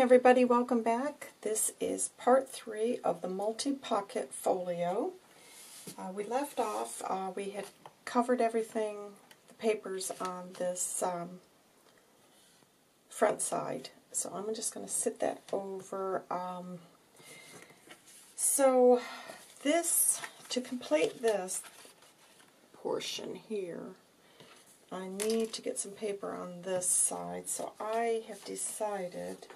everybody, welcome back. This is part three of the multi-pocket folio. Uh, we left off, uh, we had covered everything, the papers on this um, front side. So I'm just going to sit that over. Um, so this, to complete this portion here, I need to get some paper on this side, so I have decided,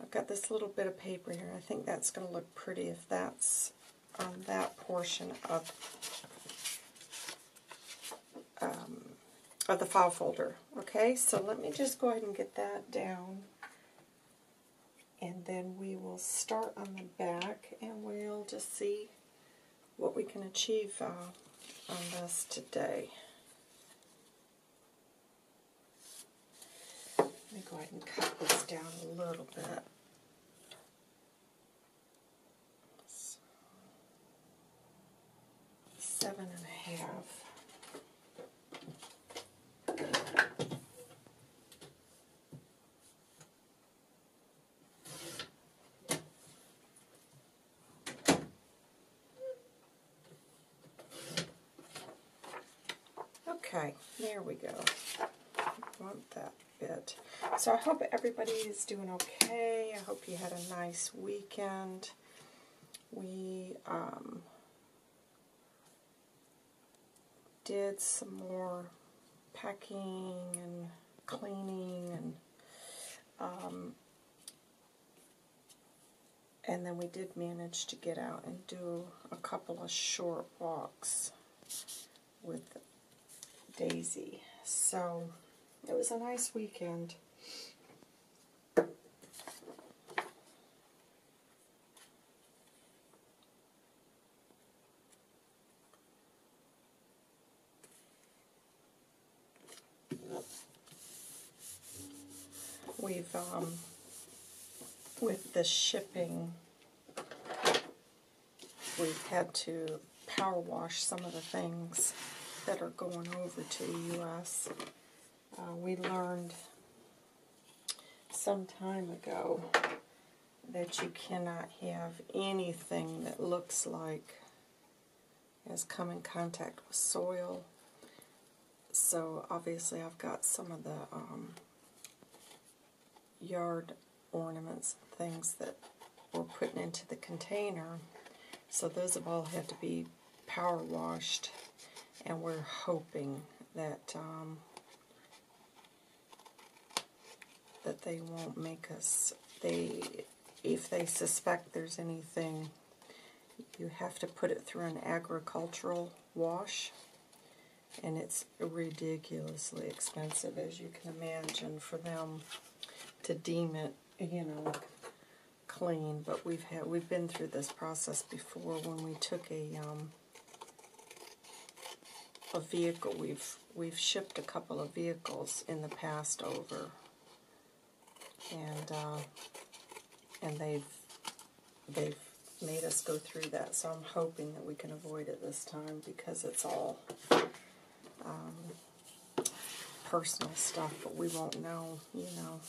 I've got this little bit of paper here, I think that's going to look pretty if that's on that portion of, um, of the file folder. Okay, so let me just go ahead and get that down, and then we will start on the back, and we'll just see what we can achieve uh, on this today. Let me go ahead and cut this down a little bit. Seven and a half. Okay, there we go. Want that bit. So I hope everybody is doing okay. I hope you had a nice weekend. We um, did some more packing and cleaning and um, and then we did manage to get out and do a couple of short walks with Daisy. So it was a nice weekend. We've, um, with the shipping, we've had to power wash some of the things that are going over to the U.S. Uh, we learned some time ago that you cannot have anything that looks like has come in contact with soil. So obviously I've got some of the um, yard ornaments, things that we're putting into the container. So those have all had to be power washed and we're hoping that um, that they won't make us, they, if they suspect there's anything, you have to put it through an agricultural wash, and it's ridiculously expensive, as you can imagine, for them to deem it, you know, clean. But we've had we've been through this process before when we took a um, a vehicle. We've we've shipped a couple of vehicles in the past over and uh, and they've they've made us go through that. So I'm hoping that we can avoid it this time because it's all um, personal stuff, but we won't know. You know,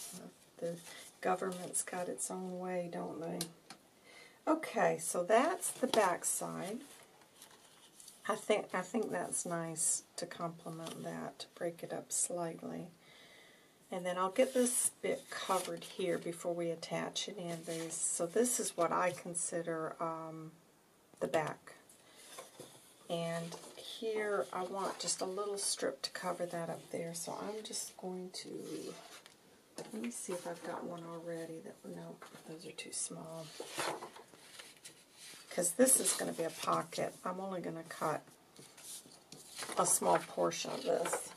the government's got its own way, don't they? Okay, so that's the back side. I think I think that's nice to complement that, to break it up slightly. And then I'll get this bit covered here before we attach it in. There's, so this is what I consider um, the back. And here I want just a little strip to cover that up there. So I'm just going to, let me see if I've got one already. That No, those are too small. Because this is going to be a pocket. I'm only going to cut a small portion of this.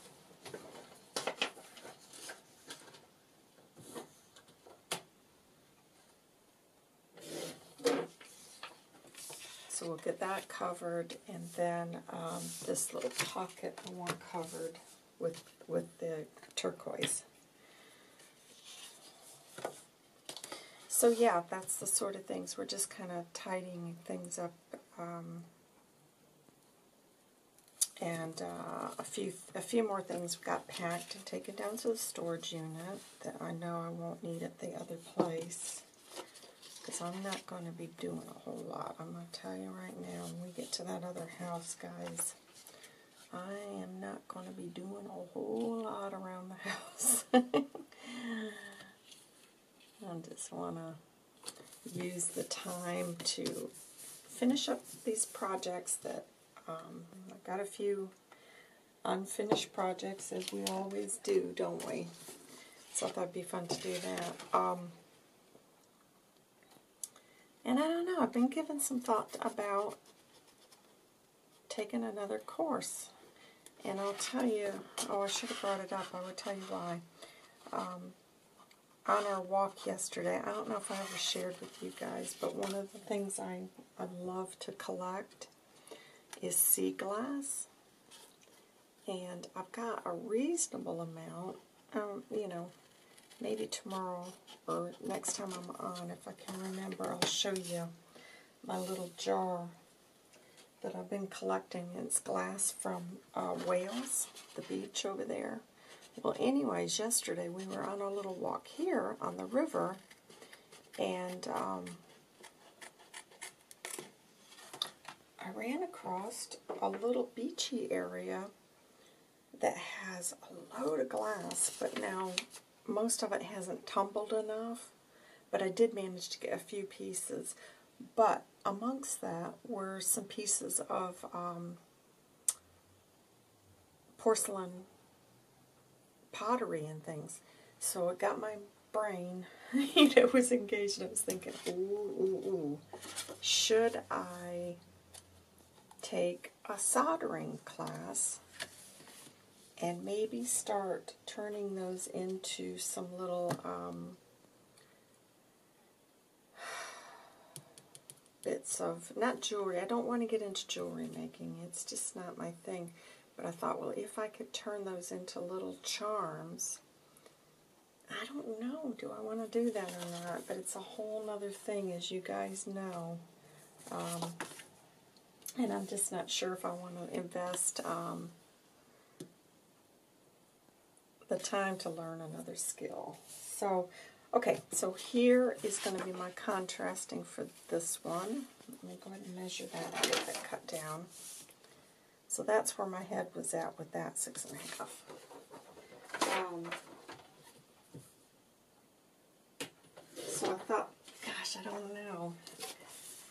So we'll get that covered, and then um, this little pocket I want covered with, with the turquoise. So yeah, that's the sort of things. We're just kind of tidying things up. Um, and uh, a few a few more things got packed and taken down to the storage unit that I know I won't need at the other place because I'm not going to be doing a whole lot. I'm going to tell you right now when we get to that other house, guys, I am not going to be doing a whole lot around the house. I just want to use the time to finish up these projects that um, I've got a few unfinished projects as we always do, don't we? So I thought it'd be fun to do that. Um, and I don't know, I've been given some thought about taking another course. And I'll tell you, oh, I should have brought it up. I would tell you why. Um, on our walk yesterday, I don't know if I ever shared with you guys, but one of the things I, I love to collect is sea glass. And I've got a reasonable amount, um, you know, maybe tomorrow or next time I'm on, if I can remember, I'll show you my little jar that I've been collecting. It's glass from uh, Wales, the beach over there. Well, anyways, yesterday we were on a little walk here on the river, and um, I ran across a little beachy area that has a load of glass, but now most of it hasn't tumbled enough, but I did manage to get a few pieces. But amongst that were some pieces of um, porcelain pottery and things. So it got my brain, you know, was engaged. I was thinking, ooh, ooh, ooh, should I take a soldering class and maybe start turning those into some little um, bits of, not jewelry, I don't want to get into jewelry making, it's just not my thing, but I thought, well, if I could turn those into little charms, I don't know, do I want to do that or not, but it's a whole other thing, as you guys know, um, and I'm just not sure if I want to invest um, the time to learn another skill. So, okay, so here is going to be my contrasting for this one. Let me go ahead and measure that and get that cut down. So that's where my head was at with that six and a half. Um, so I thought, gosh, I don't know.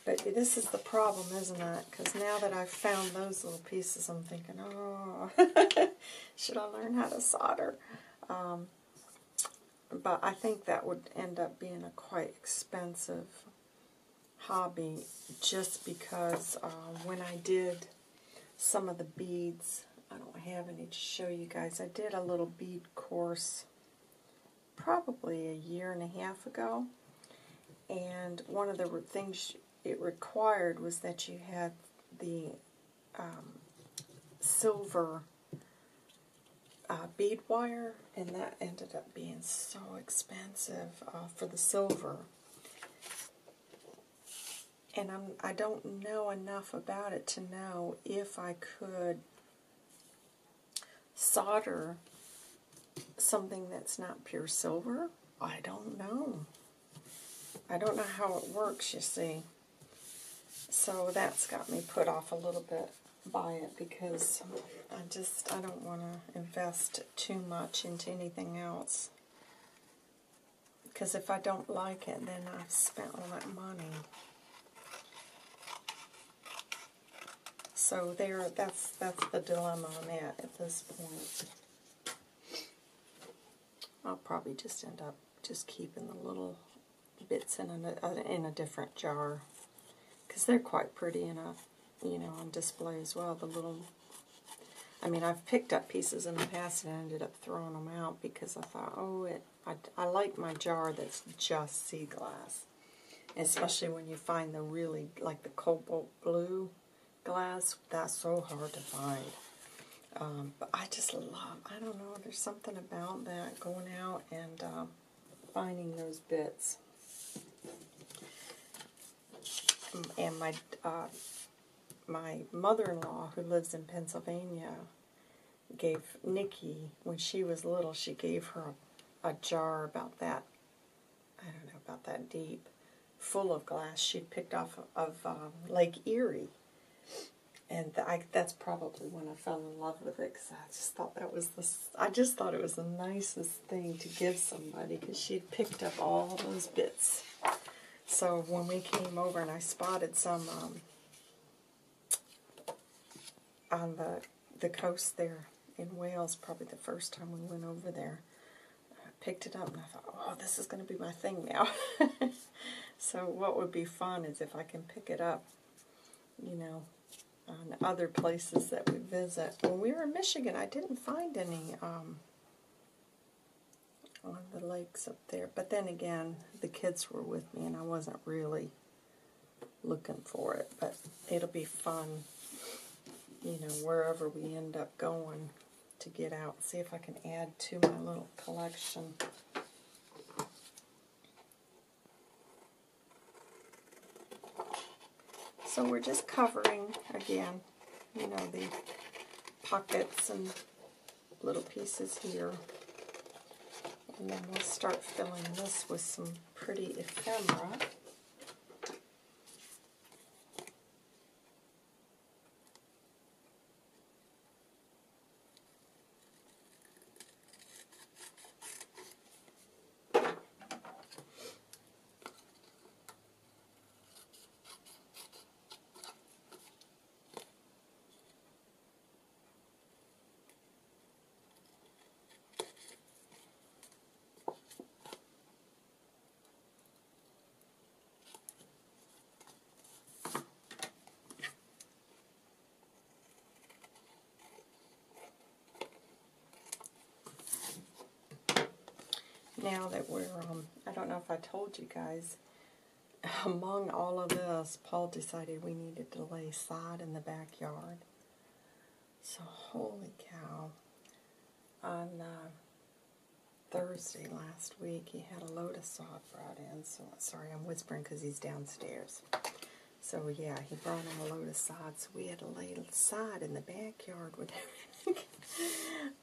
But this is the problem, isn't it? Because now that I've found those little pieces, I'm thinking, oh, should I learn how to solder? Um, but I think that would end up being a quite expensive hobby just because uh, when I did some of the beads, I don't have any to show you guys. I did a little bead course probably a year and a half ago. And one of the things it required was that you had the um, silver uh, bead wire, and that ended up being so expensive uh, for the silver. And I'm, I don't know enough about it to know if I could solder something that's not pure silver. I don't know. I don't know how it works, you see. So that's got me put off a little bit by it because I just I don't want to invest too much into anything else. Because if I don't like it, then I've spent all that money. So there, that's that's the dilemma I'm at at this point. I'll probably just end up just keeping the little bits in a, in a different jar because they're quite pretty enough, you know, on display as well. The little, I mean, I've picked up pieces in the past and I ended up throwing them out because I thought, oh, it, I, I like my jar that's just sea glass, especially when you find the really, like the cobalt blue glass, that's so hard to find. Um, but I just love, I don't know, there's something about that, going out and uh, finding those bits and my uh, my mother-in-law, who lives in Pennsylvania, gave Nikki, when she was little, she gave her a, a jar about that, I don't know, about that deep, full of glass she'd picked off of um, Lake Erie. And I, that's probably when I fell in love with it because I just thought that was the I just thought it was the nicest thing to give somebody because she'd picked up all those bits. So when we came over and I spotted some um, on the the coast there in Wales, probably the first time we went over there, I picked it up and I thought, oh, this is going to be my thing now. so what would be fun is if I can pick it up, you know, on other places that we visit. When we were in Michigan, I didn't find any um, on the lakes up there. But then again, the kids were with me and I wasn't really looking for it. But it'll be fun, you know, wherever we end up going to get out. See if I can add to my little collection. So we're just covering, again, you know, the pockets and little pieces here. And then we'll start filling this with some pretty ephemera. Now that we're, um, I don't know if I told you guys, among all of this, Paul decided we needed to lay sod in the backyard. So, holy cow. On uh, Thursday last week, he had a load of sod brought in. So, sorry, I'm whispering because he's downstairs. So, yeah, he brought in a load of sod. So, we had to lay sod in the backyard with everything.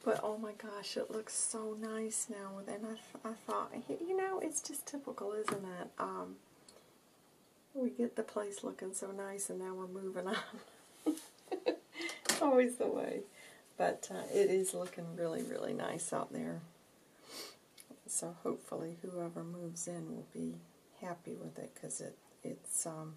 But oh my gosh, it looks so nice now. And I, I thought, you know, it's just typical, isn't it? Um, we get the place looking so nice and now we're moving on. always the way. But uh, it is looking really, really nice out there. So hopefully whoever moves in will be happy with it because it, it's, um,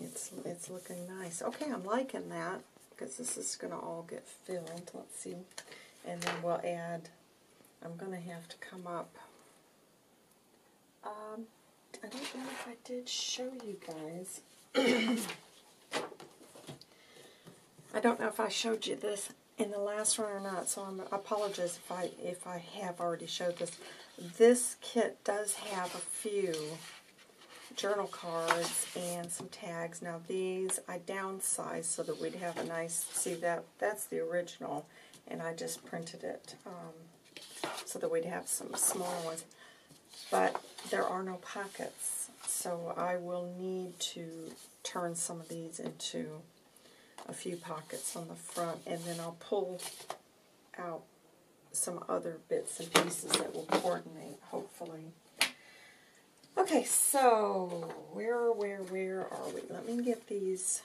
it's, it's looking nice. Okay, I'm liking that because this is going to all get filled. Let's see. And then we'll add, I'm going to have to come up. Um, I don't know if I did show you guys. I don't know if I showed you this in the last one or not, so I'm, I apologize if I if I have already showed this. This kit does have a few journal cards and some tags. Now these I downsized so that we'd have a nice, see that, that's the original, and I just printed it um, so that we'd have some smaller ones. But there are no pockets, so I will need to turn some of these into a few pockets on the front, and then I'll pull out some other bits and pieces that will coordinate, hopefully. Okay, so where, where, where are we? Let me get these.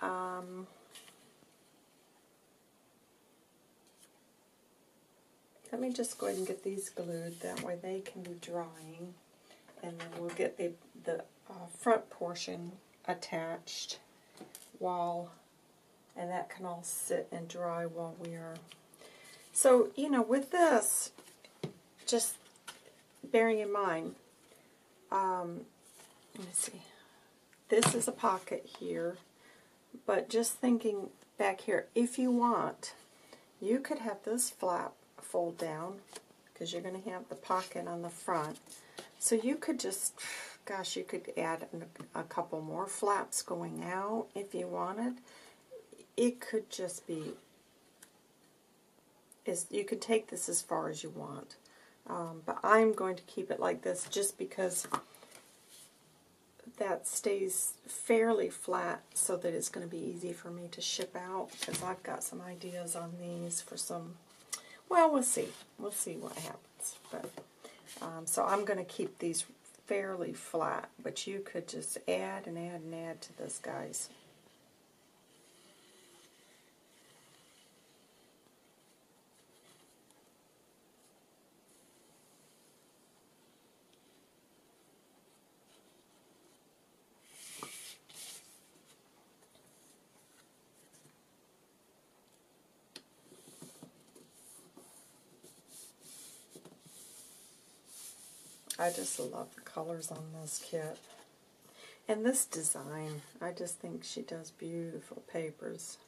Um, let me just go ahead and get these glued. That way they can be drying. And then we'll get the, the uh, front portion attached while, and that can all sit and dry while we are. So, you know, with this, just bearing in mind, um, let me see, this is a pocket here, but just thinking back here, if you want, you could have this flap fold down because you're going to have the pocket on the front. So you could just, gosh, you could add a couple more flaps going out if you wanted. It could just be, is you could take this as far as you want. Um, but I'm going to keep it like this just because that stays fairly flat so that it's going to be easy for me to ship out because I've got some ideas on these for some, well, we'll see. We'll see what happens. But um, So I'm going to keep these fairly flat, but you could just add and add and add to this, guys. I just love the colors on this kit. And this design, I just think she does beautiful papers.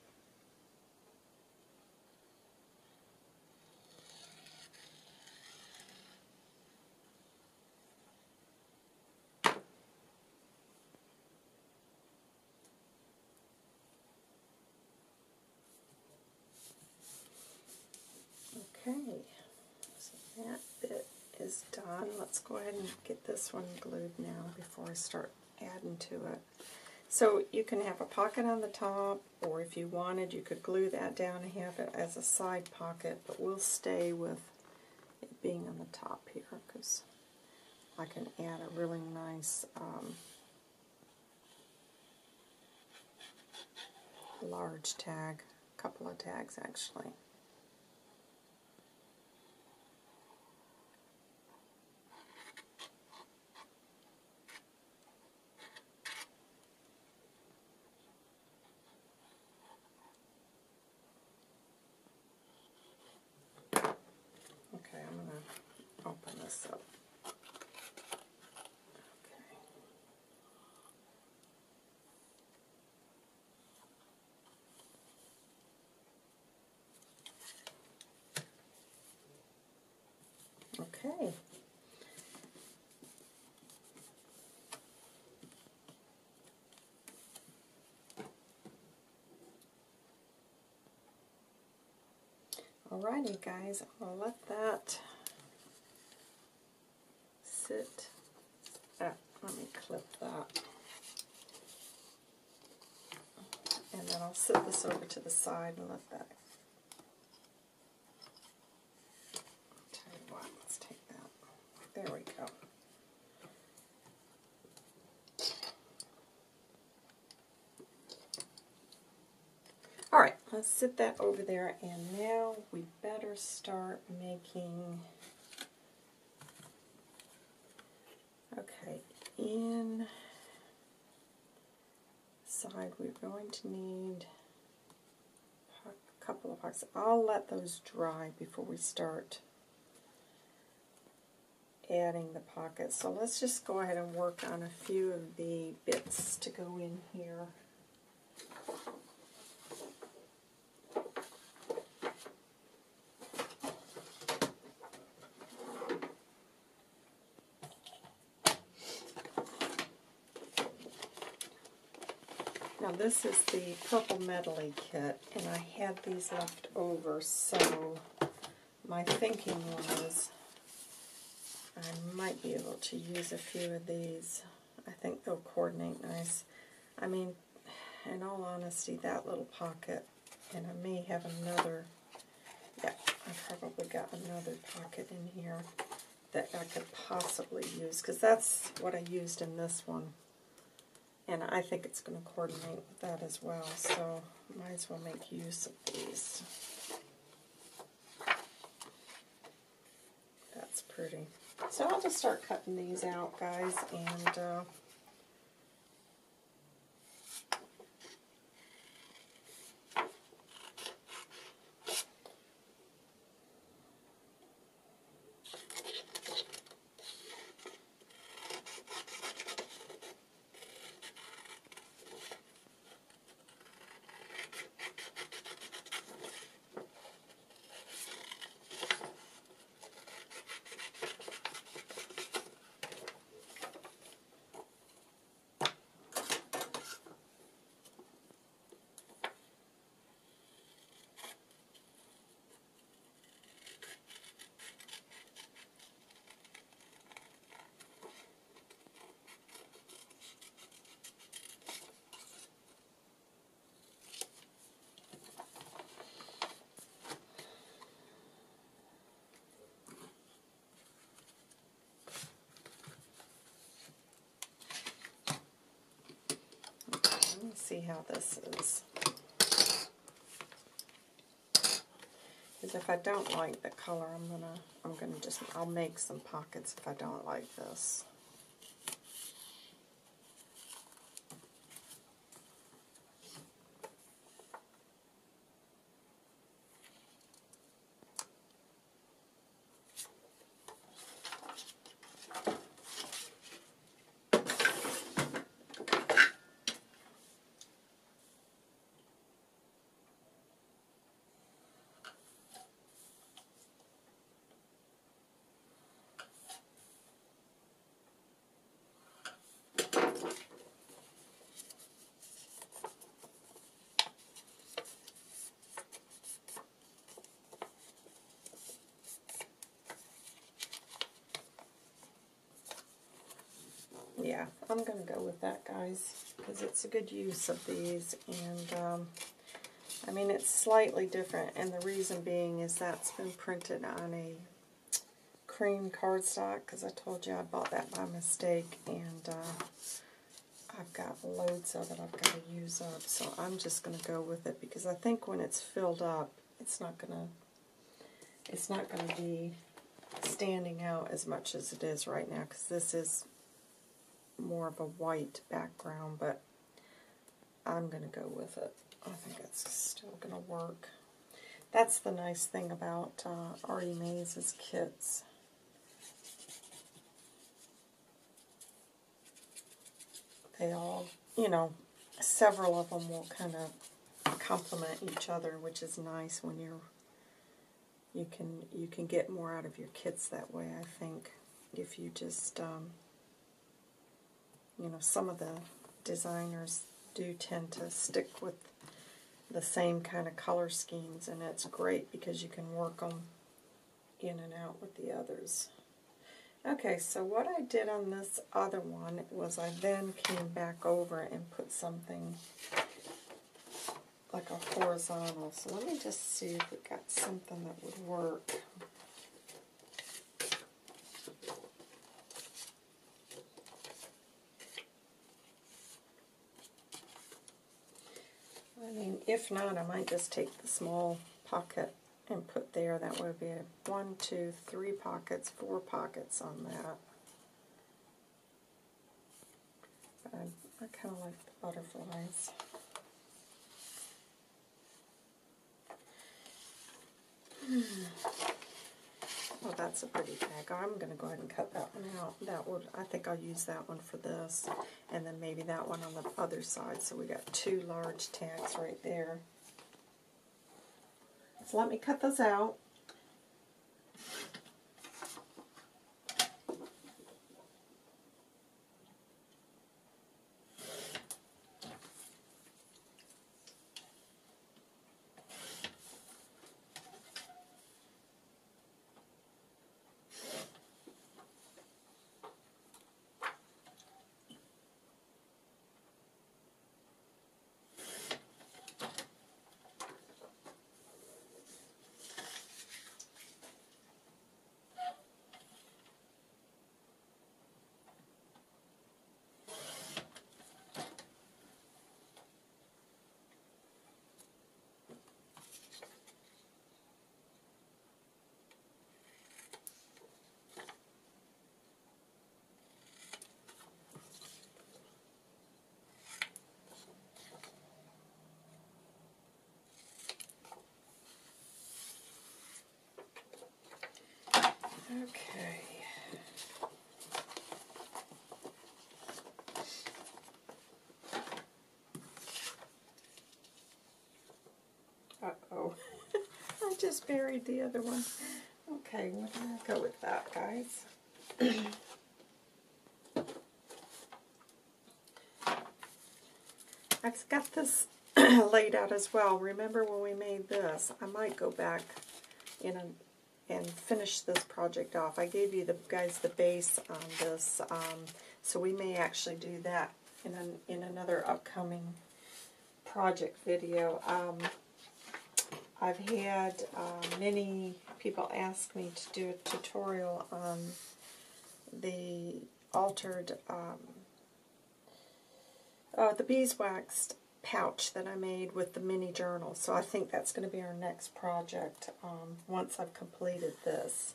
Okay, so that bit is done. Let's go ahead and get this one glued now before I start adding to it. So you can have a pocket on the top, or if you wanted, you could glue that down and have it as a side pocket, but we'll stay with it being on the top here, because I can add a really nice um, large tag, a couple of tags actually. this up. Okay. Okay. Alrighty guys, I'll let that sit. Uh, let me clip that. And then I'll sit this over to the side and let that. There we go. Alright, let's sit that over there and now we better start making Okay, in side we're going to need a couple of pockets. I'll let those dry before we start adding the pockets. So let's just go ahead and work on a few of the bits to go in here. This is the Purple Medley kit, and I had these left over, so my thinking was I might be able to use a few of these. I think they'll coordinate nice. I mean, in all honesty, that little pocket, and I may have another, yeah, I probably got another pocket in here that I could possibly use, because that's what I used in this one. And I think it's going to coordinate with that as well, so might as well make use of these. That's pretty. So I'll just start cutting these out, guys, and uh, Let's see how this is. Because if I don't like the color, I'm gonna, I'm gonna just, I'll make some pockets if I don't like this. Yeah, I'm going to go with that, guys, because it's a good use of these, and, um, I mean, it's slightly different, and the reason being is that's been printed on a cream cardstock, because I told you I bought that by mistake, and uh, I've got loads of it I've got to use up, so I'm just going to go with it, because I think when it's filled up, it's not going to, it's not going to be standing out as much as it is right now, because this is more of a white background, but I'm going to go with it. I think it's still going to work. That's the nice thing about uh, Artie Mays' kits. They all, you know, several of them will kind of complement each other, which is nice when you're you can you can get more out of your kits that way. I think if you just um, you know, some of the designers do tend to stick with the same kind of color schemes, and it's great because you can work them in and out with the others. Okay, so what I did on this other one was I then came back over and put something like a horizontal. So let me just see if we got something that would work. mean, if not, I might just take the small pocket and put there. That would be a one, two, three pockets, four pockets on that. But I, I kind of like the butterflies. Hmm. Oh, that's a pretty tag. I'm going to go ahead and cut that one out. That would, I think I'll use that one for this, and then maybe that one on the other side. So we got two large tags right there. So let me cut those out. Okay. Uh-oh. I just buried the other one. Okay, we're going to go with that, guys. I've got this laid out as well. Remember when we made this? I might go back in a and finish this project off. I gave you the guys the base on this, um, so we may actually do that in, an, in another upcoming project video. Um, I've had uh, many people ask me to do a tutorial on the altered um, uh, the beeswax pouch that I made with the mini journal. So I think that's going to be our next project um, once I've completed this.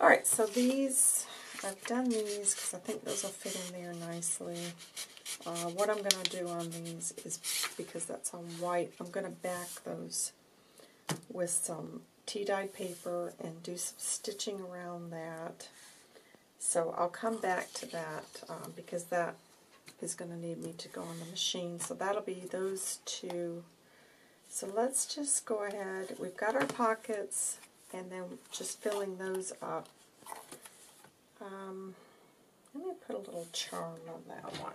Alright, so these, I've done these because I think those will fit in there nicely. Uh, what I'm going to do on these is, because that's on white, I'm going to back those with some tea-dyed paper and do some stitching around that. So I'll come back to that um, because that is going to need me to go on the machine. So that'll be those two. So let's just go ahead. We've got our pockets and then just filling those up. Um, let me put a little charm on that one.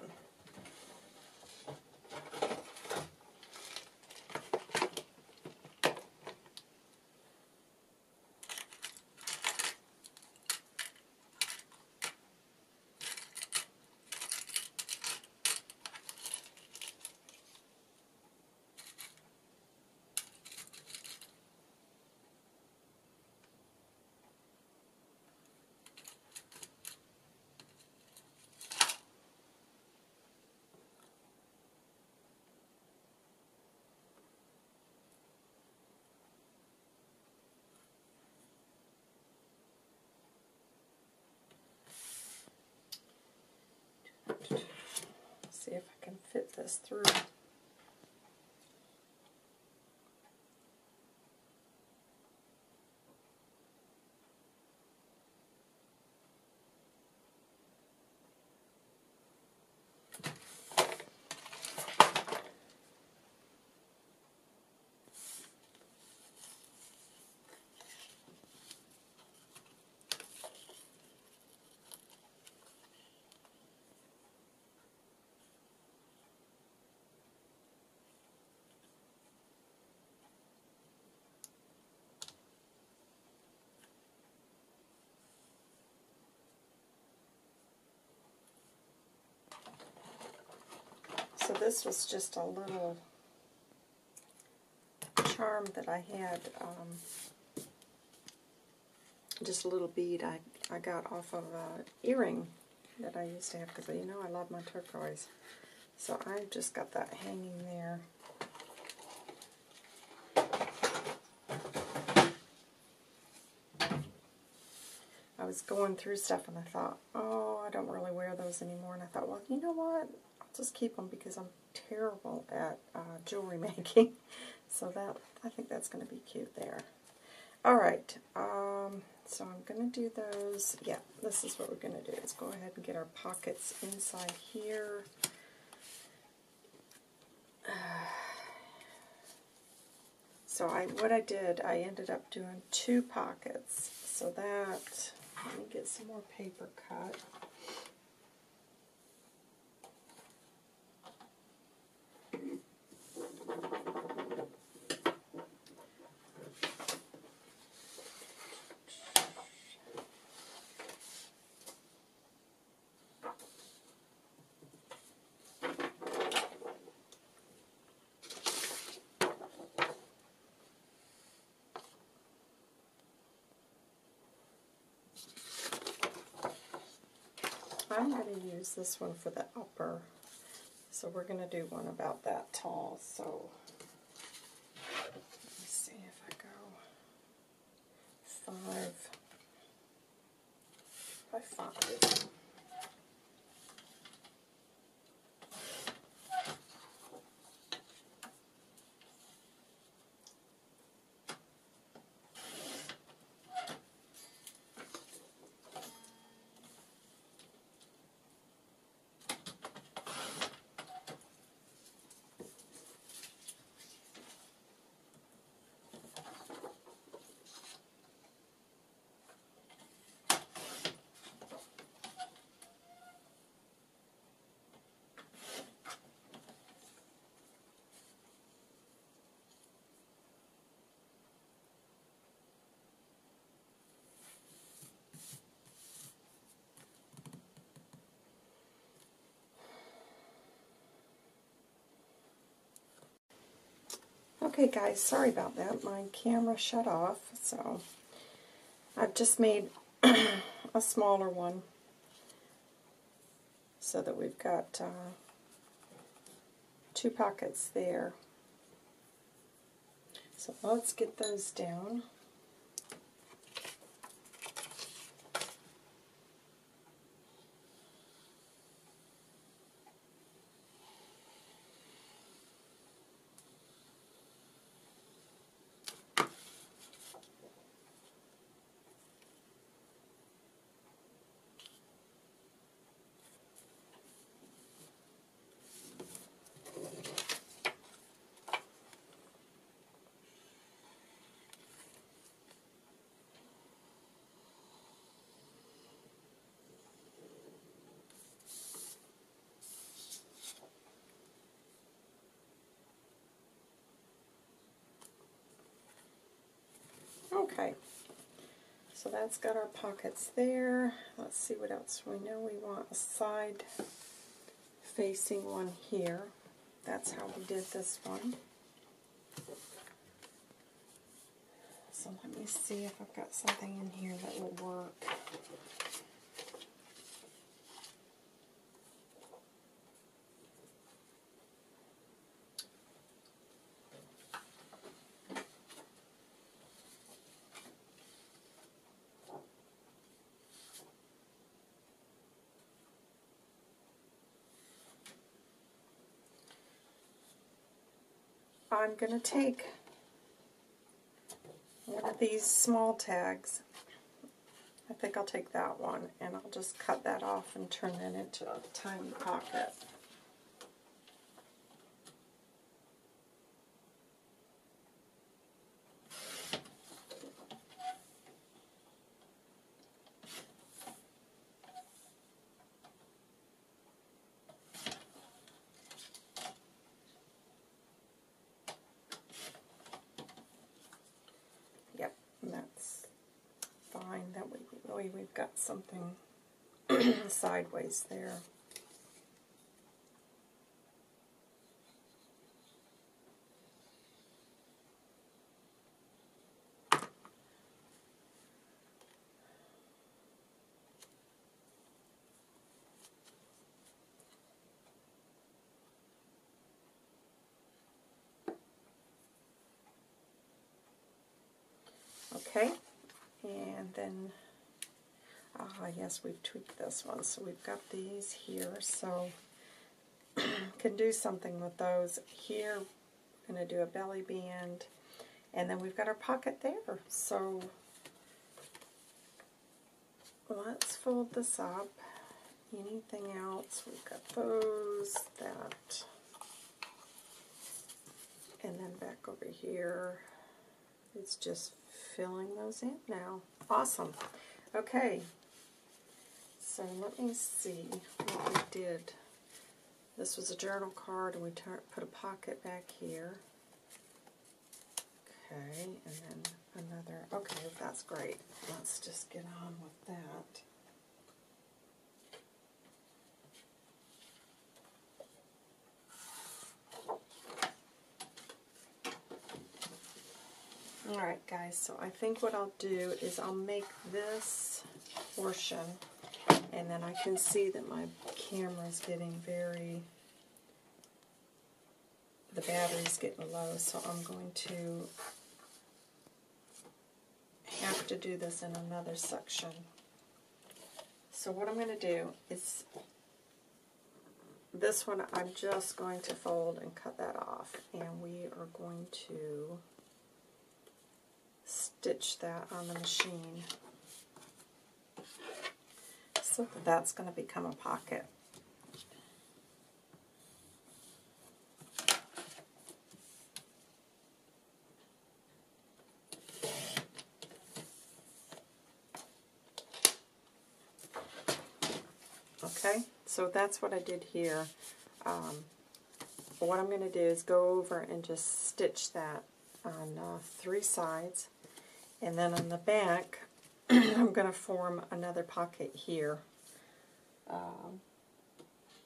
See if I can fit this through. So this was just a little charm that I had, um, just a little bead I, I got off of an earring that I used to have because you know I love my turquoise. So I just got that hanging there. I was going through stuff and I thought, oh, I don't really wear those anymore. And I thought, well, you know what? Just keep them because I'm terrible at uh, jewelry making. so that I think that's going to be cute there. Alright, um, so I'm going to do those. Yeah, this is what we're going to do. Let's go ahead and get our pockets inside here. so I, what I did, I ended up doing two pockets. So that, let me get some more paper cut. I'm going to this one for the upper. So we're going to do one about that tall. So let me see if I go five by five. Okay guys, sorry about that. My camera shut off, so I've just made a smaller one so that we've got uh, two pockets there. So let's get those down. Okay, so that's got our pockets there. Let's see what else. We know we want a side facing one here. That's how we did this one. So let me see if I've got something in here that will work. I'm going to take one of these small tags. I think I'll take that one and I'll just cut that off and turn it into a tiny pocket. Yep, and that's fine. That way, way we've got something sideways there. Okay, and then, ah yes, we've tweaked this one. So we've got these here, so can do something with those. Here, we're going to do a belly band, and then we've got our pocket there. So let's fold this up. Anything else? We've got those, that, and then back over here. It's just filling those in now. Awesome. Okay. So let me see what we did. This was a journal card, and we put a pocket back here. Okay, and then another. Okay, that's great. Let's just get on with that. Alright guys, so I think what I'll do is I'll make this portion and then I can see that my camera is getting very, the battery's getting low, so I'm going to have to do this in another section. So what I'm going to do is, this one I'm just going to fold and cut that off, and we are going to stitch that on the machine so that that's going to become a pocket. Okay, so that's what I did here. Um, what I'm going to do is go over and just stitch that on uh, three sides. And then on the back, I'm going to form another pocket here um,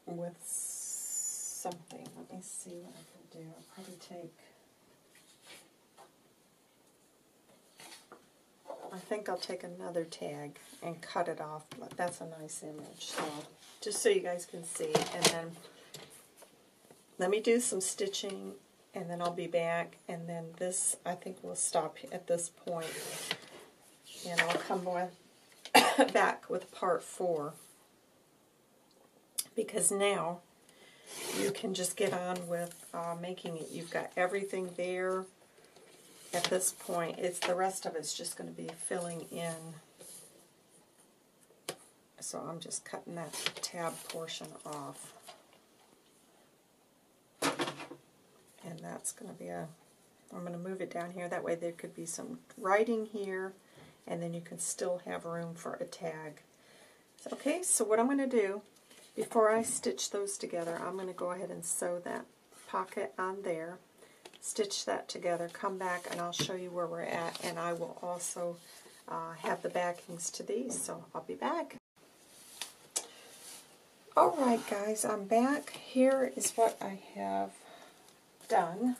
with something. Let me see what I can do. I'll probably take, I think I'll take another tag and cut it off. But that's a nice image. So just so you guys can see. And then let me do some stitching and then I'll be back and then this I think we'll stop at this point and I'll come with back with part four because now you can just get on with uh, making it. You've got everything there at this point. It's the rest of it's just going to be filling in. So I'm just cutting that tab portion off. And that's going to be a, I'm going to move it down here. That way there could be some writing here and then you can still have room for a tag. Okay, so what I'm going to do, before I stitch those together, I'm going to go ahead and sew that pocket on there, stitch that together, come back, and I'll show you where we're at, and I will also uh, have the backings to these, so I'll be back. Alright guys, I'm back. Here is what I have done.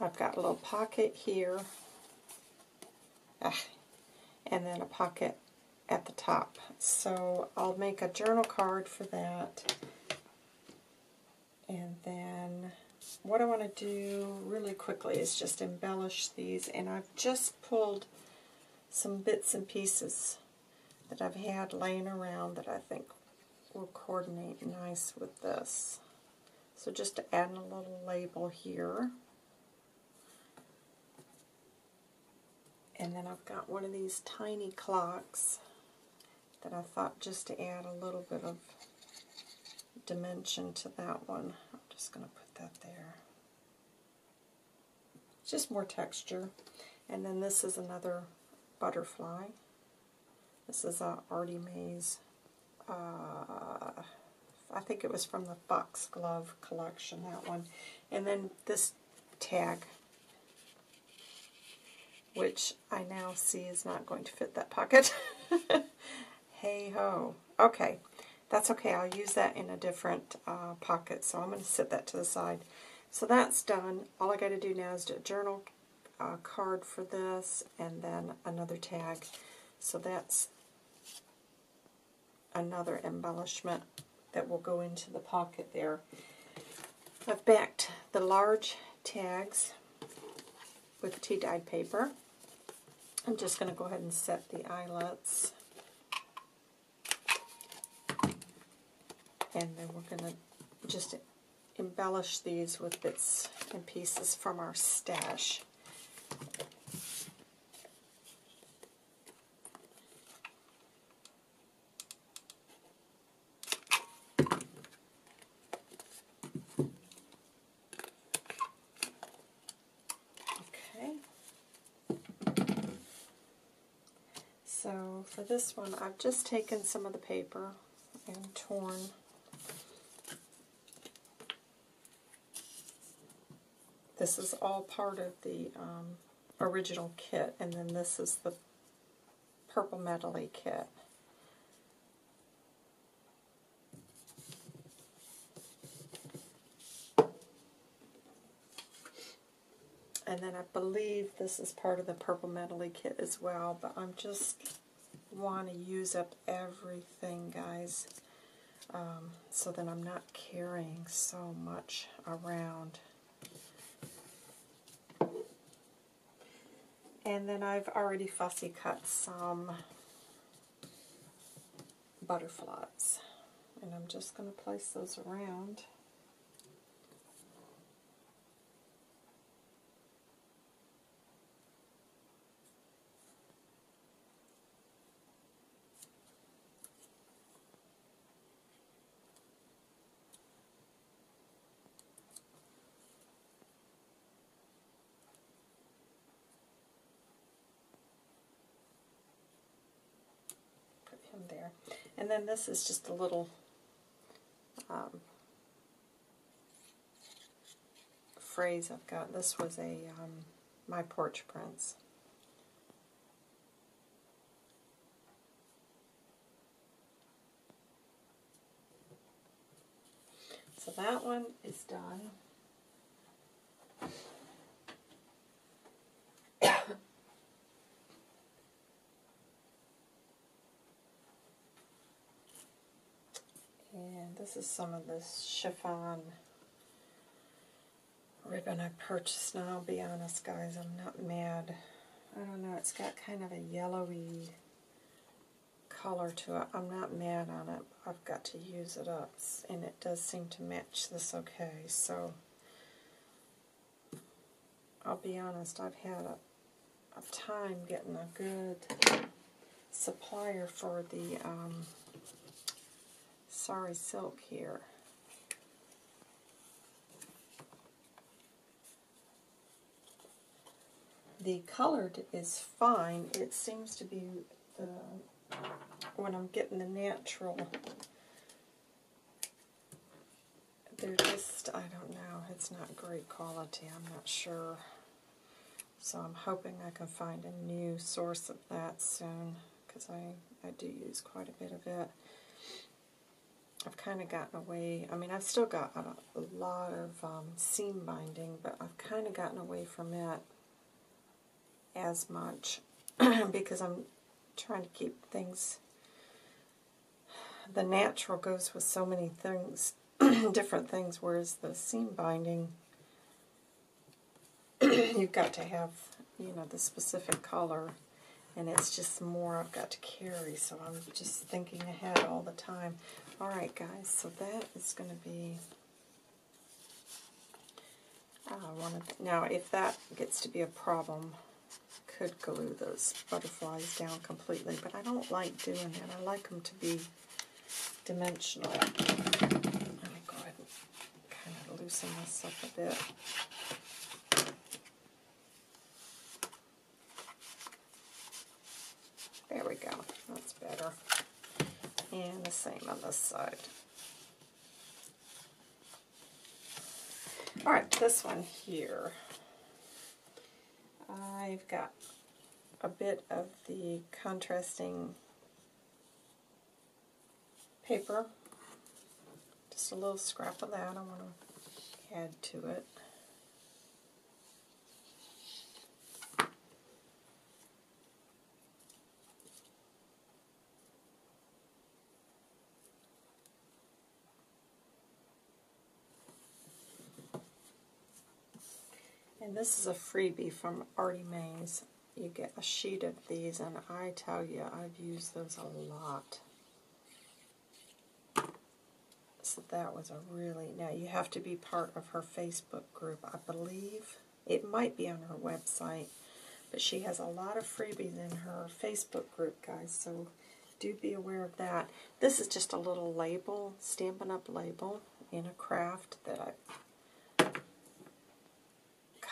I've got a little pocket here, ah, and then a pocket at the top. So I'll make a journal card for that. And then what I want to do really quickly is just embellish these. And I've just pulled some bits and pieces that I've had laying around that I think will coordinate nice with this. So just to add a little label here. And then I've got one of these tiny clocks that I thought just to add a little bit of dimension to that one. I'm just going to put that there. Just more texture. And then this is another butterfly. This is a Artie Mays. Uh, I think it was from the Foxglove collection, that one. And then this tag which I now see is not going to fit that pocket. hey ho. Okay, that's okay. I'll use that in a different uh, pocket, so I'm going to set that to the side. So that's done. All I got to do now is do a journal uh, card for this, and then another tag. So that's another embellishment that will go into the pocket there. I've backed the large tags with tea dyed paper. I'm just going to go ahead and set the eyelets. And then we're going to just embellish these with bits and pieces from our stash. So for this one, I've just taken some of the paper and torn This is all part of the um, original kit, and then this is the purple medley kit. And then I believe this is part of the purple medley kit as well, but I'm just want to use up everything, guys, um, so that I'm not carrying so much around. And then I've already fussy cut some butterflies. And I'm just going to place those around. there. And then this is just a little um, phrase I've got. This was a um, My Porch Prints. So that one is done. This is some of this chiffon ribbon I purchased. Now, I'll be honest, guys, I'm not mad. I don't know, it's got kind of a yellowy color to it. I'm not mad on it. I've got to use it up, and it does seem to match this okay, so I'll be honest, I've had a, a time getting a good supplier for the um, Sari Silk here. The colored is fine. It seems to be the when I'm getting the natural they're just, I don't know, it's not great quality, I'm not sure. So I'm hoping I can find a new source of that soon, because I, I do use quite a bit of it. I've kind of gotten away, I mean, I've still got a, a lot of um, seam binding, but I've kind of gotten away from it as much, because I'm trying to keep things, the natural goes with so many things different things, whereas the seam binding, you've got to have, you know, the specific color, and it's just more I've got to carry, so I'm just thinking ahead all the time. Alright, guys, so that is going to be... Uh, one of, now, if that gets to be a problem, could glue those butterflies down completely, but I don't like doing that. I like them to be dimensional Oh my God! Kind of loosen this up a bit. There we go. That's better. And the same on this side. Alright, this one here. I've got a bit of the contrasting paper. Just a little scrap of that. I want to add to it. And this is a freebie from Artie Mays. You get a sheet of these, and I tell you, I've used those a lot. So that was a really, now you have to be part of her Facebook group, I believe. It might be on her website, but she has a lot of freebies in her Facebook group, guys, so do be aware of that. This is just a little label, Stampin' Up! label in a craft that I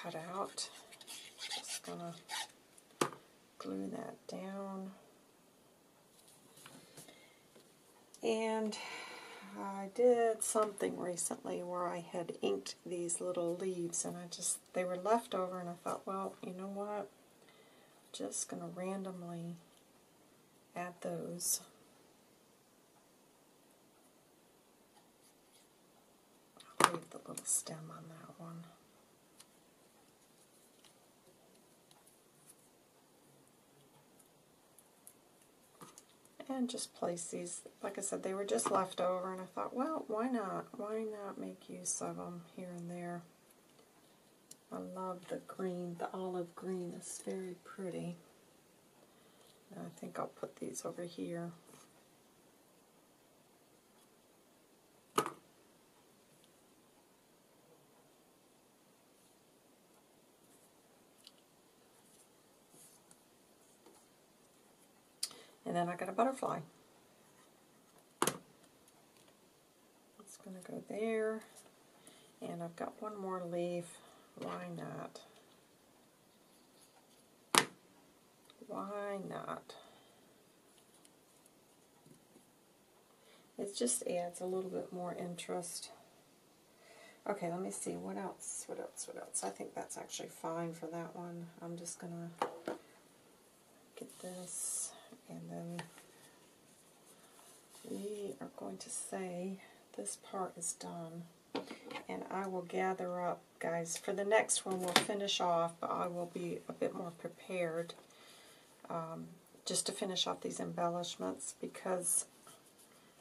cut out. Just gonna glue that down. And I did something recently where I had inked these little leaves and I just, they were left over and I thought, well, you know what, just going to randomly add those. I'll leave the little stem on that one. And just place these, like I said, they were just left over, and I thought, well, why not? Why not make use of them here and there? I love the green, the olive green is very pretty. And I think I'll put these over here. And then I got a butterfly. It's going to go there. And I've got one more leaf. Why not? Why not? It just adds a little bit more interest. Okay, let me see. What else? What else? What else? I think that's actually fine for that one. I'm just going to get this and then we are going to say this part is done. And I will gather up guys. For the next one we'll finish off but I will be a bit more prepared um, just to finish off these embellishments because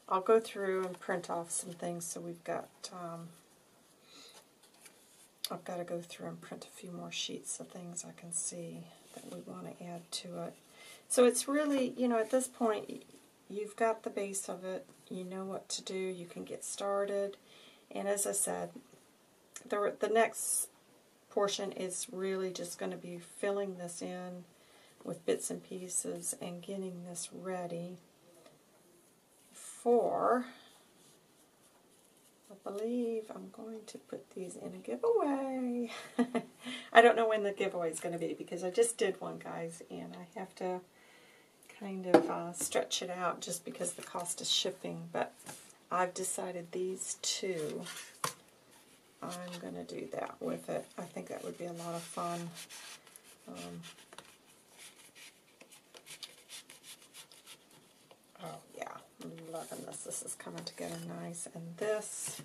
I'll go through and print off some things. So we've got, um, I've got to go through and print a few more sheets of things I can see that we want to add to it. So it's really, you know, at this point, you've got the base of it, you know what to do, you can get started, and as I said, the, the next portion is really just going to be filling this in with bits and pieces and getting this ready for, I believe I'm going to put these in a giveaway. I don't know when the giveaway is going to be because I just did one, guys, and I have to kind of uh, stretch it out just because the cost of shipping, but I've decided these two, I'm going to do that with it. I think that would be a lot of fun. Um, Oh yeah, I'm loving this. This is coming together nice. And this,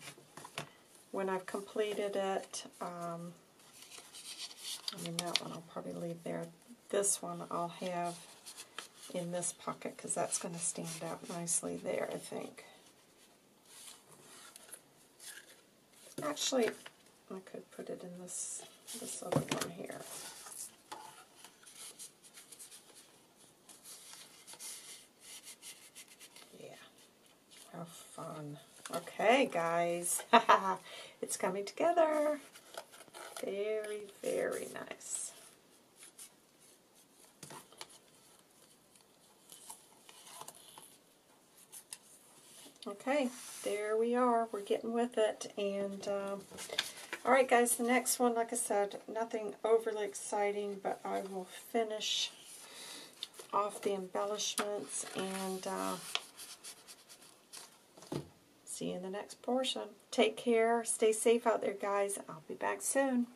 when I've completed it, um, I mean that one I'll probably leave there. This one I'll have in this pocket because that's going to stand out nicely there, I think. Actually, I could put it in this this other one here. Yeah, how fun. Okay, guys. it's coming together. Very, very nice. Okay, there we are. We're getting with it. And, um, all right, guys, the next one, like I said, nothing overly exciting, but I will finish off the embellishments and... Uh, see you in the next portion. Take care. Stay safe out there, guys. I'll be back soon.